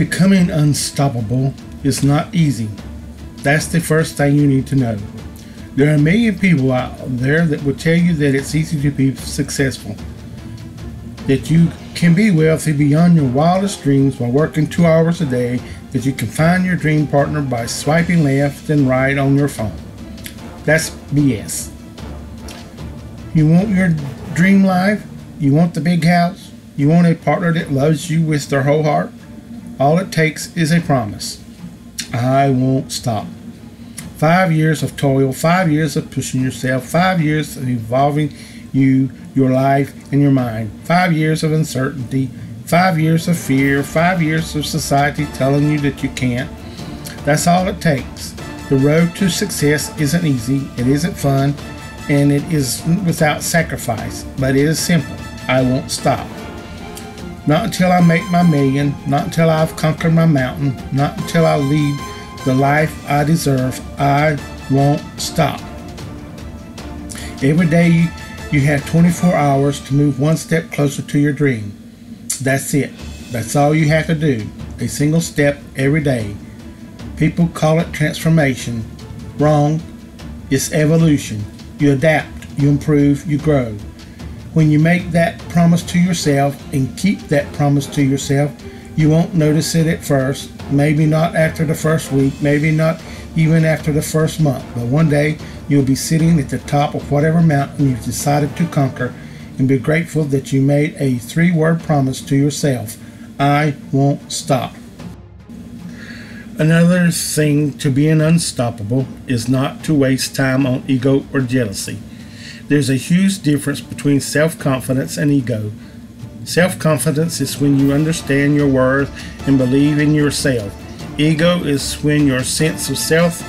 Becoming unstoppable is not easy. That's the first thing you need to know. There are a million people out there that will tell you that it's easy to be successful, that you can be wealthy beyond your wildest dreams while working two hours a day, that you can find your dream partner by swiping left and right on your phone. That's BS. You want your dream life? You want the big house? You want a partner that loves you with their whole heart? All it takes is a promise. I won't stop. Five years of toil, five years of pushing yourself, five years of evolving you, your life, and your mind, five years of uncertainty, five years of fear, five years of society telling you that you can't. That's all it takes. The road to success isn't easy, it isn't fun, and it is without sacrifice, but it is simple. I won't stop. Not until I make my million, not until I've conquered my mountain, not until I lead the life I deserve. I won't stop. Every day you have 24 hours to move one step closer to your dream. That's it. That's all you have to do. A single step every day. People call it transformation. Wrong. It's evolution. You adapt, you improve, you grow. When you make that promise to yourself and keep that promise to yourself, you won't notice it at first, maybe not after the first week, maybe not even after the first month, but one day you'll be sitting at the top of whatever mountain you've decided to conquer and be grateful that you made a three word promise to yourself I won't stop. Another thing to being unstoppable is not to waste time on ego or jealousy. There's a huge difference between self confidence and ego. Self confidence is when you understand your worth and believe in yourself. Ego is when your sense of self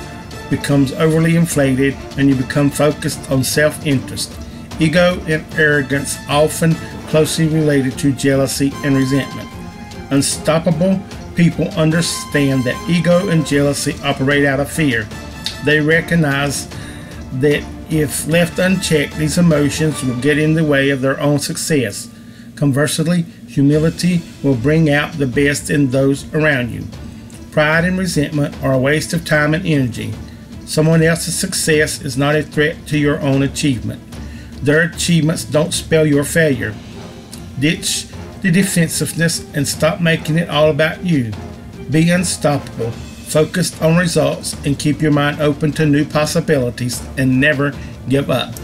becomes overly inflated and you become focused on self interest. Ego and arrogance often closely related to jealousy and resentment. Unstoppable people understand that ego and jealousy operate out of fear. They recognize that if left unchecked, these emotions will get in the way of their own success. Conversely, humility will bring out the best in those around you. Pride and resentment are a waste of time and energy. Someone else's success is not a threat to your own achievement. Their achievements don't spell your failure. Ditch the defensiveness and stop making it all about you. Be unstoppable, focused on results, and keep your mind open to new possibilities and never give up.